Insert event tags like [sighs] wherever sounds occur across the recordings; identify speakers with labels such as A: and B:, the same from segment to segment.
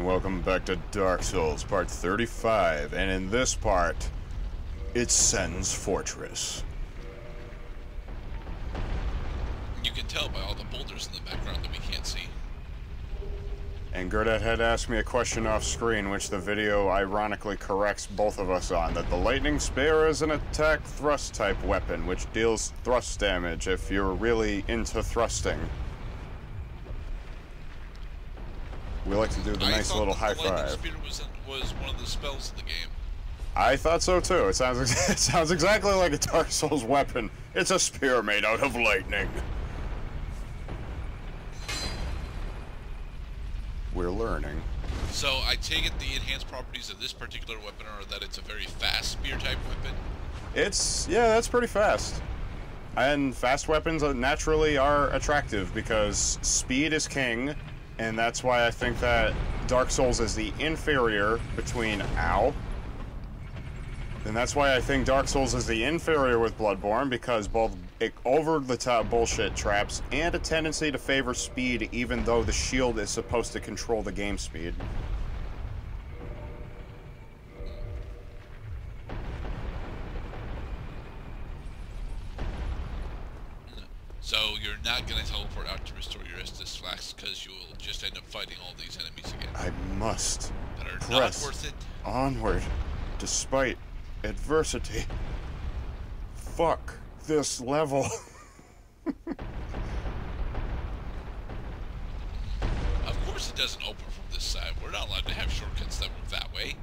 A: and welcome back to Dark Souls, part 35. And in this part, it's Sen's Fortress.
B: You can tell by all the boulders in the background that we can't see.
A: And Gerdat had asked me a question off screen, which the video ironically corrects both of us on, that the Lightning Spear is an attack thrust type weapon, which deals thrust damage if you're really into thrusting. We like to do the
B: I
A: nice little high five.
B: spear was, was one of the spells in the game.
A: I thought so too. It sounds [laughs] it sounds exactly like a Dark Souls weapon. It's a spear made out of lightning. We're learning.
B: So I take it the enhanced properties of this particular weapon are that it's a very fast spear type weapon.
A: It's yeah, that's pretty fast. And fast weapons uh, naturally are attractive because speed is king, and that's why I think that Dark Souls is the inferior between ow. And that's why I think Dark Souls is the inferior with Bloodborne because both over the top bullshit traps and a tendency to favor speed even though the shield is supposed to control the game speed.
B: So you're not going to teleport out to restore your because you will just end up fighting all these enemies again
A: I must
B: that are
A: press.
B: not worth it.
A: onward despite adversity. Fuck this level. [laughs]
B: Of course it doesn't open from this side. We're not allowed to have shortcuts that work that way.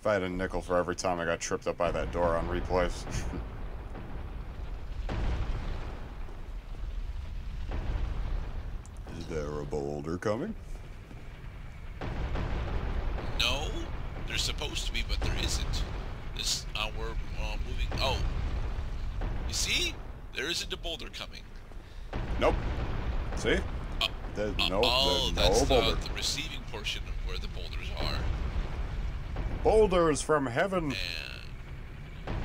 A: if I had a nickel for every time I got tripped up by that door on replays. [laughs] there a boulder coming?
B: No, there's supposed to be, but there isn't. This uh, we're uh, moving. Oh, you see, there isn't a boulder coming.
A: Nope. See?
B: Uh,
A: There's
B: Uh,
A: no,
B: oh,
A: there's
B: that's
A: no
B: the, the receiving portion of where the boulders are.
A: Boulders from heaven.
B: And.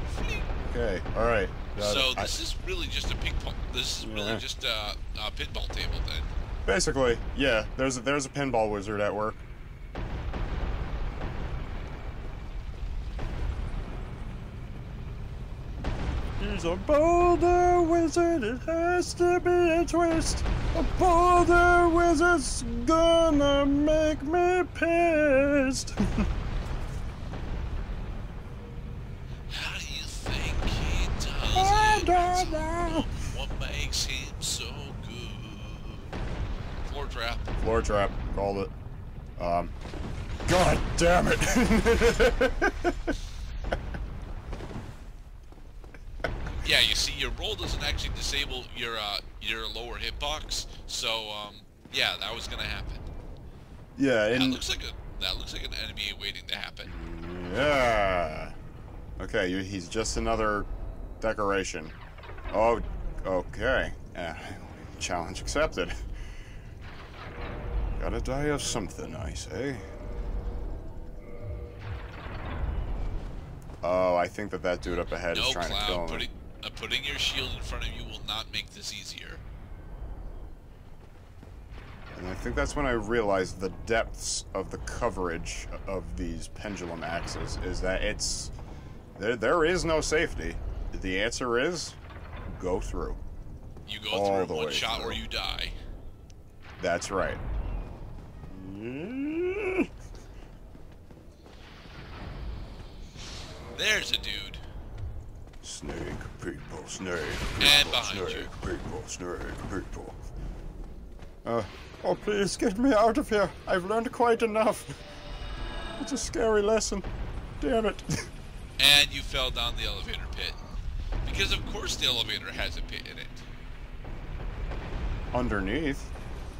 A: Okay, alright. Uh,
B: so
A: I-
B: this is really just a ping pong. This is
A: Yeah.
B: really just a, a pinball table then.
A: Basically, yeah. There's a, there's a pinball wizard at work. He's a boulder wizard. It has to be a twist. A boulder wizard's gonna make me pissed. [laughs]
B: How do you think he does
A: I
B: it?
A: don't know.
B: Trap.
A: Floor trap. Called it. Um. God damn it. [laughs]
B: Yeah, you see, your roll doesn't actually disable your uh, your lower hitbox, so um, yeah, that was gonna happen.
A: yeah,
B: That looks like a that looks like an enemy waiting to happen.
A: Yeah. Okay, you, he's just another decoration. Oh, okay. Uh, [laughs] challenge accepted. Gotta die of something, I say. Oh, I think that that dude up ahead is
B: No,
A: trying to kill
B: Clowd,
A: him.
B: putting uh, putting your shield in front of you will not make this easier.
A: And I think that's when I realized the depths of the coverage of these pendulum axes is that it's there, there is no safety. The answer is go through.
B: You go
A: All the
B: through one
A: way
B: shot
A: through.
B: or you die.
A: That's right.
B: There's a dude.
A: Snake people, snake people,
B: And behind
A: snake
B: you.
A: people, snake people. Uh, oh please get me out of here. I've learned quite enough. It's a scary lesson. Damn it. [laughs]
B: And you fell down the elevator pit. Because of course the elevator has a pit in it.
A: Underneath,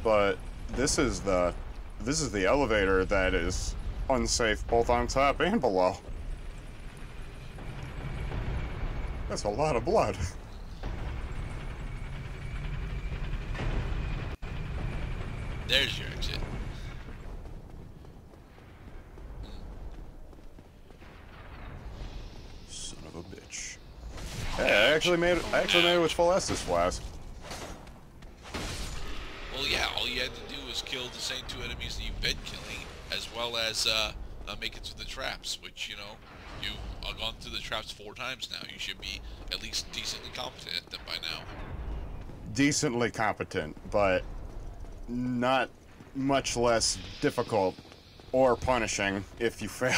A: but this is the this is the elevator that is unsafe both on top and below. That's a lot of blood.
B: There's your exit.
A: Son of a bitch. Hey, I actually made it. I actually made it with full Estus flask.
B: Well, yeah, all you had to do was kill the same two enemies that you've been killing, as well as uh, uh, make it through the traps, which, you know, you've gone through the traps four times now. You should be at least decently competent at them by now.
A: Decently competent, but not much less difficult or punishing if you [laughs] fail.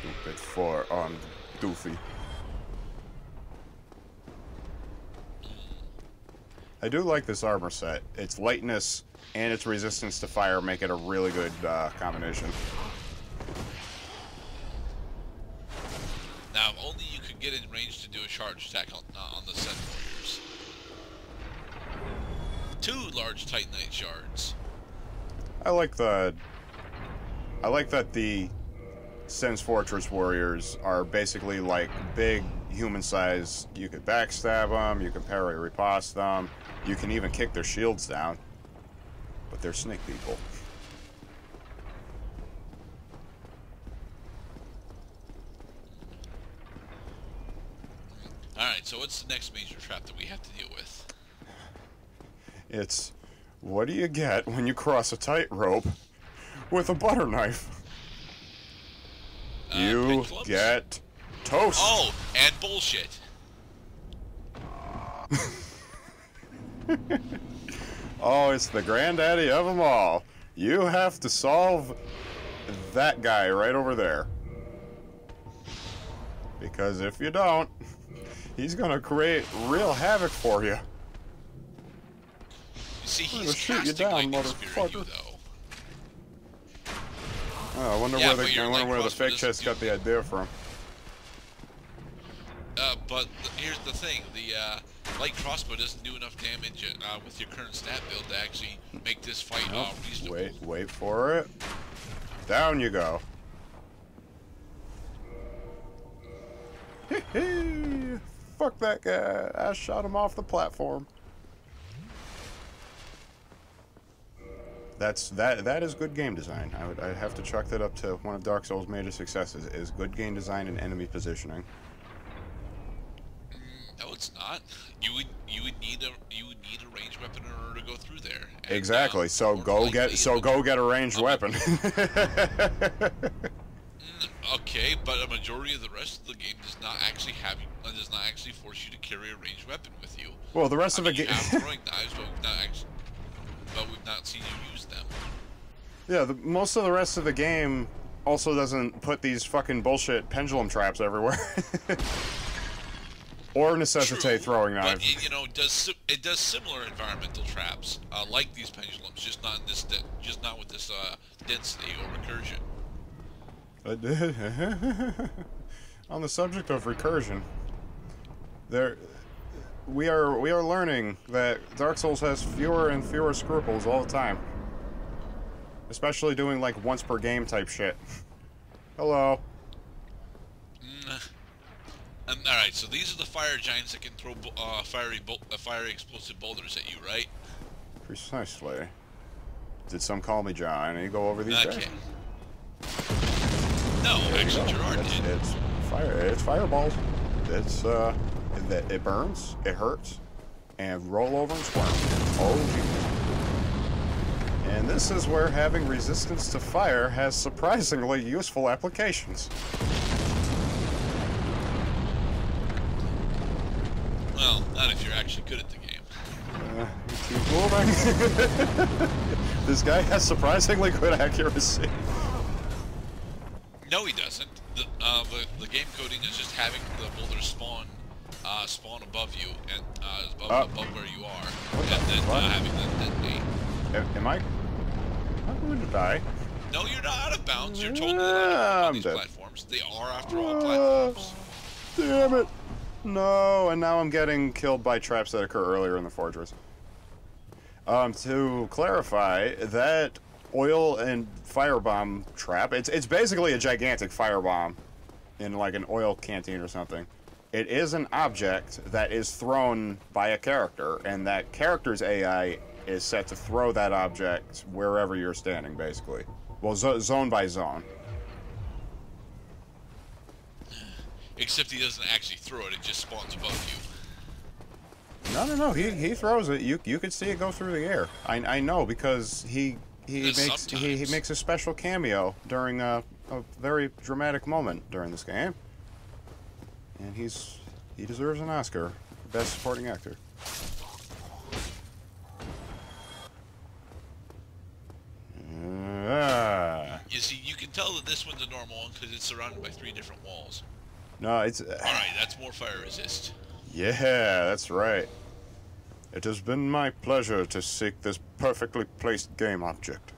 A: Stupid four-armed doofy. I do like this armor set. Its lightness and its resistance to fire make it a really good uh, combination.
B: Now, if only you could get in range to do a charge attack on, uh, on the Sen Warriors. Two large Titanite shards.
A: I like the. I like that the Sen's Fortress warriors are basically like big human size. You could backstab them, you can parry riposte them, you can even kick their shields down. But they're snake people.
B: Alright, so what's the next major trap that we have to deal with?
A: It's what do you get when you cross a tightrope with a butter knife? You
B: pendulums?
A: get toast.
B: Oh, and bullshit. [laughs]
A: Oh, it's the granddaddy of them all. You have to solve that guy right over there. Because if you don't, [laughs] he's gonna create real havoc for you.
B: You see,
A: I'm
B: he's
A: gonna shoot you down, motherfucker. Oh, I wonder
B: Yeah,
A: where the I wonder where the fake chest got the idea from.
B: Uh, but here's the thing: the uh, light crossbow doesn't do enough damage uh, with your current stat build to actually make this fight
A: Nope.
B: reasonable.
A: Wait, wait for it. Down you go. Fuck that guy. I shot him off the platform. That's that. That is good game design. I would. I'd have to chalk that up to one of Dark Souls' major successes. Is good game design and enemy positioning.
B: No, it's not. You would you would need a you would need a ranged weapon in order to go through there. And,
A: Exactly.
B: uh,
A: So go get. So go get a ranged weapon. [laughs]
B: Okay, but a majority of the rest of the game does not actually have you uh, does not actually force you to carry a ranged weapon with you.
A: well, the rest
B: I
A: of the
B: mean, you
A: game. [laughs]
B: throwing knives, but we've not actually, but we've not seen you.
A: Yeah, the, most of the rest of the game also doesn't put these fucking bullshit pendulum traps everywhere. [laughs] or necessitate
B: True,
A: throwing
B: But
A: knives.
B: it, you know, it does it does similar environmental traps uh, like these pendulums, just not this just not with this uh, density or recursion. [laughs]
A: On the subject of recursion, there we are we are learning that Dark Souls has fewer and fewer scruples all the time. Especially doing like once per game type shit. Hello.
B: Um, all right, so these are the fire giants that can throw uh, fiery uh, fiery explosive boulders at you, right?
A: Precisely. Did some call me John? And you go over these guys?
B: Okay. No, actually, Gerdat
A: it's,
B: did.
A: it's fire. It's fireballs. It's uh, it, it burns. It hurts, and roll over and squirm. Oh, geez. And this is where having resistance to fire has surprisingly useful applications.
B: Well, not if you're actually good at the game.
A: Uh, keep moving. [laughs] this guy has surprisingly good accuracy.
B: No, he doesn't. The, uh, the, the game coding is just having the boulders spawn uh, spawn above you and uh, above,
A: Oh.
B: above where you are, and then uh, having them detonate.
A: Am I? I'm going to die.
B: No, you're not out of bounds. You're totally allowed
A: Ah,
B: on these
A: dead.
B: platforms. They are, after all,
A: Ah,
B: platforms.
A: Damn it. No, and now I'm getting killed by traps that occur earlier in the fortress. Um, to clarify, that oil and firebomb trap, it's, it's basically a gigantic firebomb in like an oil canteen or something. It is an object that is thrown by a character, and that character's AI is set to throw that object wherever you're standing, basically. Well, zo- zone by zone.
B: Except he doesn't actually throw it; it just spawns above you.
A: No, no, no. He he throws it. You you could see it go through the air. I I know because he he makes he, he makes a special cameo during a, a very dramatic moment during this game. And he's he deserves an Oscar, best supporting actor.
B: Tell that this one's a normal one because it's surrounded by three different walls.
A: no, it's uh,
B: All right, that's more fire resist.
A: Yeah, that's right. It has been my pleasure to seek this perfectly placed game object.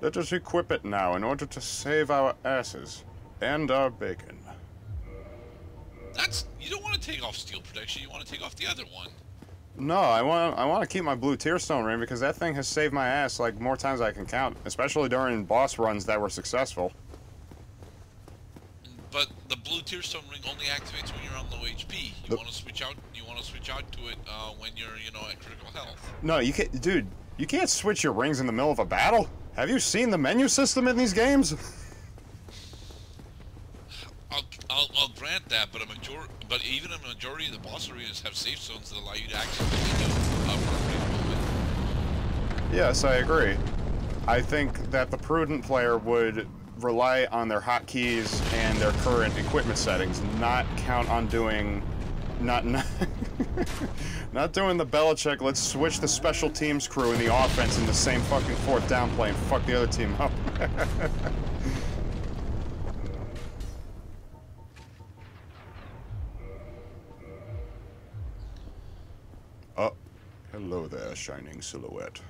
A: Let us equip it now in order to save our asses and our bacon.
B: That's you don't want to take off steel protection. You want to take off the other one.
A: No, I want I want to keep my blue tearstone ring because that thing has saved my ass like more times I can count, especially during boss runs that were successful.
B: But the blue tearstone ring only activates when you're on low HP. You want to switch out. You want to switch out to it uh, when you're, you know, at critical health.
A: No, you can't, dude. You can't switch your rings in the middle of a battle. Have you seen the menu system in these games? [laughs]
B: I'll, I'll, I'll grant that, but a major, but even a majority of the boss arenas have safe zones that allow you to for a.
A: Yes, I agree. I think that the prudent player would rely on their hotkeys and their current equipment settings, not count on doing, not not, [laughs] not doing the Belichick. Let's switch the special teams crew and the offense in the same fucking fourth down play and fuck the other team up. [laughs] oh, hello there, shining silhouette.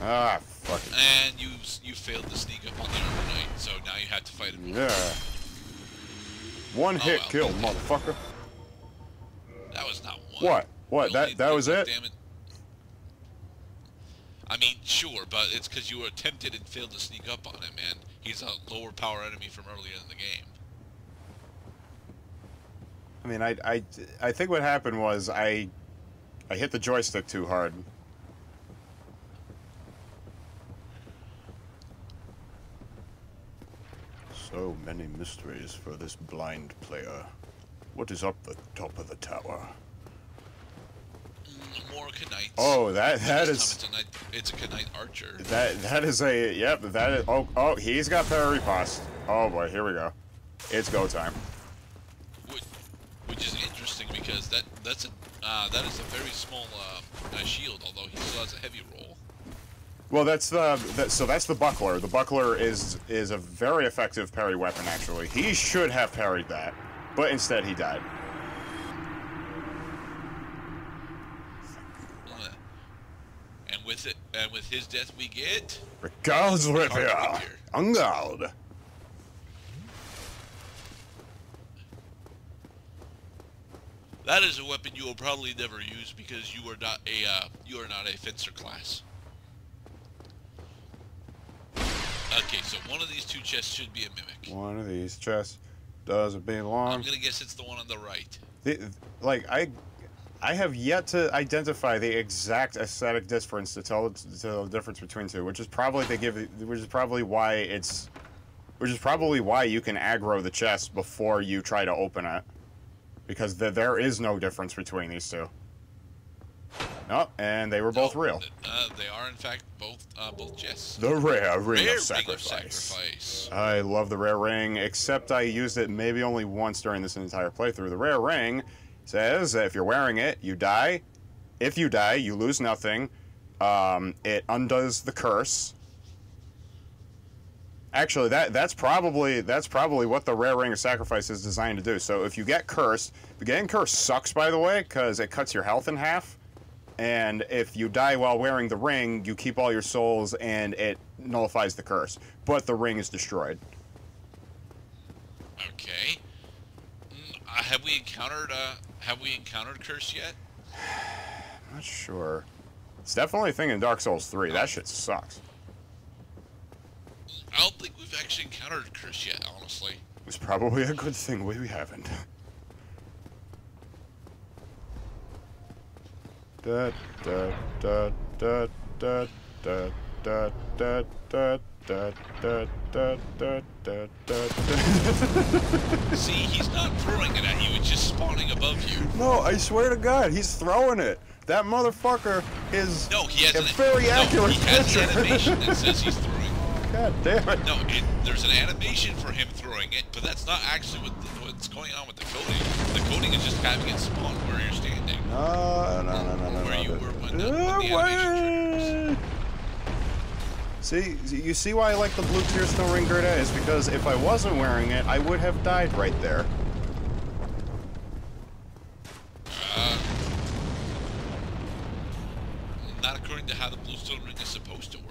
A: Ah, fuck it.
B: And you you failed to sneak up on the Armor Knight, so now you have to fight him.
A: Yeah. One
B: Oh,
A: hit
B: well.
A: kill, motherfucker.
B: That was not one.
A: What? What? That that was it?
B: damage- I mean, sure, but it's because you were attempted and failed to sneak up on him, and he's a lower power enemy from earlier in the game.
A: I mean, I, I, I think what happened was I, I hit the joystick too hard. So many mysteries for this blind player. What is up the top of the tower?
B: More Knights.
A: Oh, that that is
B: It's a, knight, it's a Knight Archer.
A: that that is a yep. That is oh oh he's got parry riposte. Oh boy, here we go. It's go time.
B: Which, which is interesting because that that's a uh, that is a very small uh, uh, shield, although he still has a heavy roll.
A: Well, that's the that, so that's the buckler. The buckler is is a very effective parry weapon. Actually, he should have parried that, but instead he died.
B: And with it, and with his death, we get
A: Ricard's Rapier. Ungard.
B: That is a weapon you will probably never use because you are not a uh, you are not a fencer class. Okay, so one of these two chests should be a mimic.
A: One of these chests doesn't
B: I'm gonna guess it's the one on the right.
A: The, like I, I have yet to identify the exact aesthetic difference to tell to tell the difference between two, which is probably they give, which is probably why it's, which is probably why you can aggro the chest before you try to open it, because the, there is no difference between these two. Oh, and they were both
B: No,
A: real.
B: Uh, they are in fact both uh, both chests.
A: The rare ring
B: Rare
A: of sacrifice.
B: sacrifice.
A: I love the rare ring, except I used it maybe only once during this entire playthrough. The rare ring says that if you're wearing it, you die. If you die, you lose nothing. Um, it undoes the curse. Actually, that that's probably that's probably what the rare ring of sacrifice is designed to do. So if you get cursed, the getting cursed sucks, by the way, because it cuts your health in half. And if you die while wearing the ring, you keep all your souls and it nullifies the curse. But the ring is destroyed.
B: Okay. Mm, uh, have we encountered uh have we encountered curse yet?
A: I'm [sighs] not sure. It's definitely a thing in Dark Souls 3. That shit sucks.
B: I don't think we've actually encountered Chris yet, honestly.
A: It's probably a good thing we haven't. Da da da da da da da da da da da da, da, da, da.
B: See, he's not throwing it at you, it's just spawning above you.
A: no, I swear to God, he's throwing it. That motherfucker is
B: No, he has
A: a
B: an
A: very
B: no,
A: accurate
B: he has an animation that says he's.
A: God damn it.
B: No, it, there's an animation for him throwing it, but that's not actually what the, what's going on with the coding. The coding is just having it spawn where you're standing.
A: No, no, no, no, no,
B: Where
A: no.
B: you
A: no.
B: were when the- when the animation.
A: See, you see why I like the blue tearstone ring Gerdat is because if I wasn't wearing it, I would have died right there.
B: Uh, not according to how the Bluestone ring is supposed to work.